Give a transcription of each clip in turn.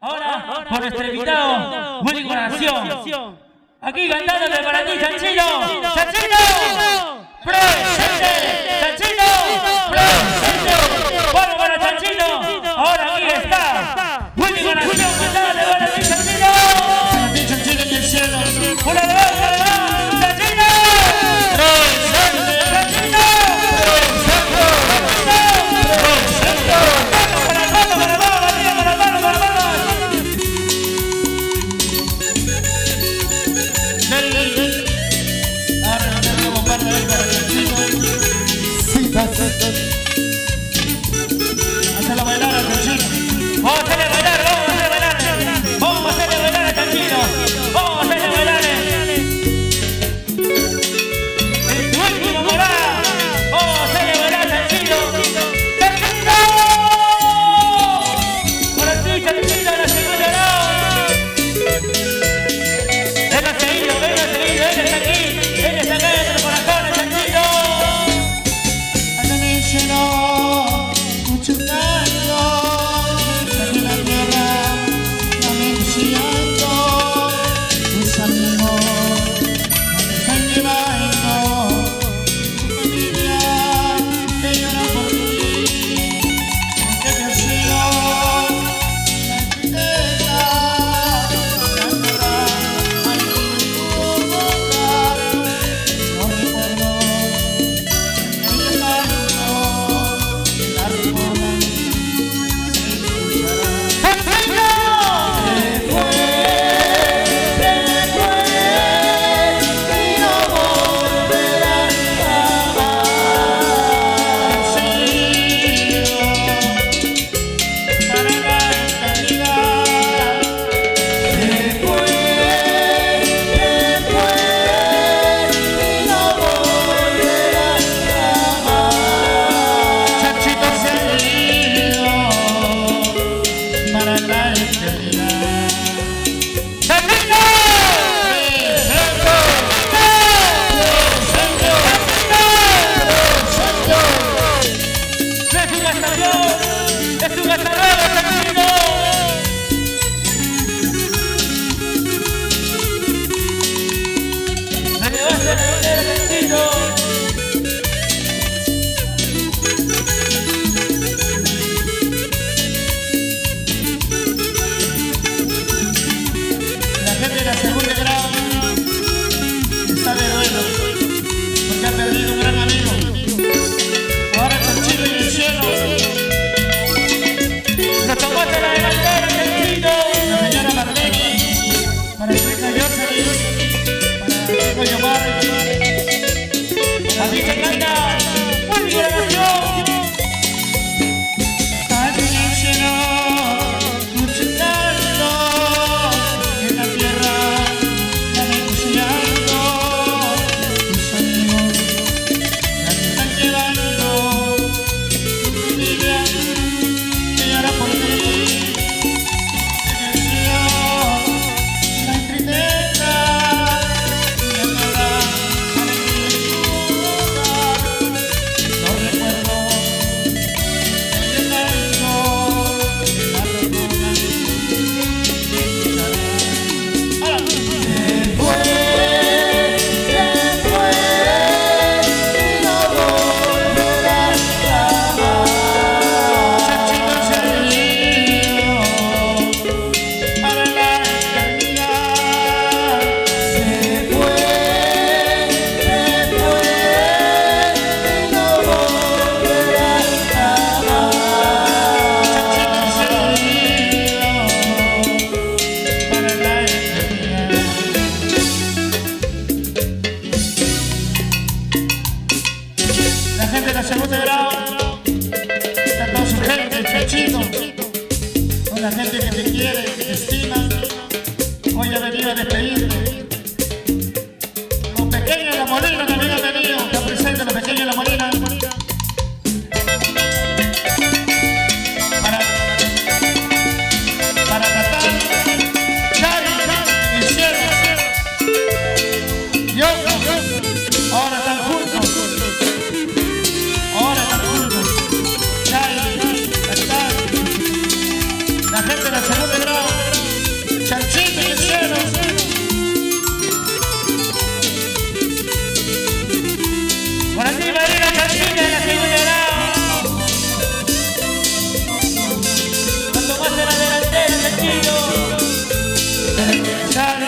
Ahora, por nuestro invitado, muy Corazón. Aquí cantándole para ti, Chanchino. ¡Chanchino! ¡Presente! ¡Chanchino! ¡Presente! ¡Vamos para Chanchino! Ahora aquí está. Willy cantándole para ti, Chanchino. En el cielo! es un. la gente que te quiere, que te estima, hoy ha venido a despedirte. 다른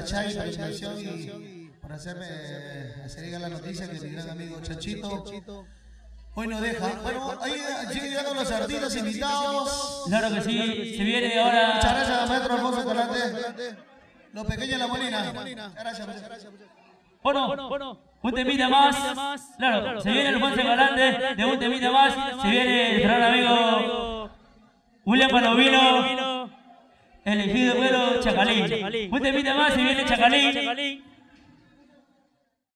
a Chay por la invitación y por hacerme hacer llegar la noticia que mi gran amigo Chachito hoy nos deja. Bueno, ahí llegando los artistas invitados. Claro que sí, se viene ahora. Muchas gracias, maestro Alfonso Colante. Los pequeños de la Molina. Gracias, gracias. Bueno, un temita más. Claro, se viene Alfonso Galante de un temita más. Se viene el gran amigo William Palovino, elegido bueno Chacalín. Un temita más, se viene Chacalín.